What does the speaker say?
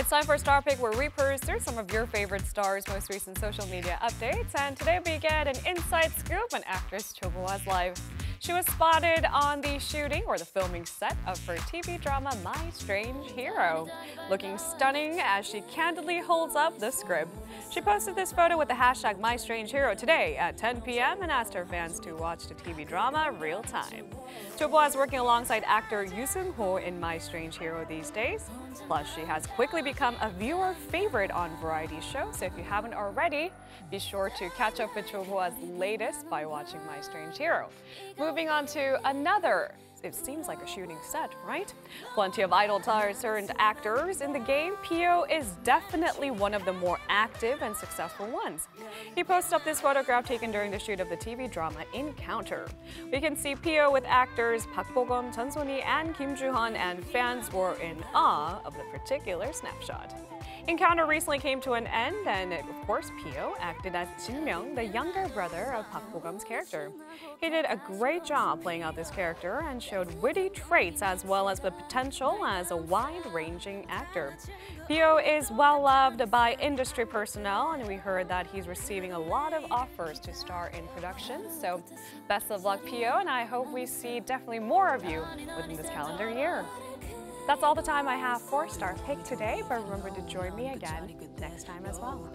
It's time for StarPic, where we peruse through some of your favorite stars' most recent social media updates. And today we get an inside scoop on actress Cho Bo-ah's life. She was spotted on the shooting or the filming set of her TV drama My Strange Hero, looking stunning as she candidly holds up the script. She posted this photo with the hashtag My Strange Hero today at 10 p.m. and asked her fans to watch the TV drama real time. Cho Bo-ah is working alongside actor Yoo Seung-ho in My Strange Hero these days. Plus, she has quickly become a viewer favorite on variety shows. So if you haven't already, be sure to catch up with Cho Bo-ah's latest by watching My Strange Hero. On to another it seems like a shooting set, right? Plenty of idol turned actors in the game. P.O is definitely one of the more active and successful ones. He posted up this photograph taken during the shoot of the TV drama Encounter. We can see P.O with actors Park Bo-gum, Jeon So-nee, and Kim Joo-hyun, and fans were in awe of the particular snapshot. Encounter recently came to an end, and of course, P.O acted as Jin Myung, the younger brother of Park Bo-gum's character. He did a great job playing out this character and showed witty traits as well as the potential as a wide-ranging actor. P.O is well loved by industry personnel, and we heard that he's receiving a lot of offers to star in productions. So, best of luck, P.O, and I hope we see definitely more of you within this calendar year. That's all the time I have for Star Pick today, but remember to join me again next time as well.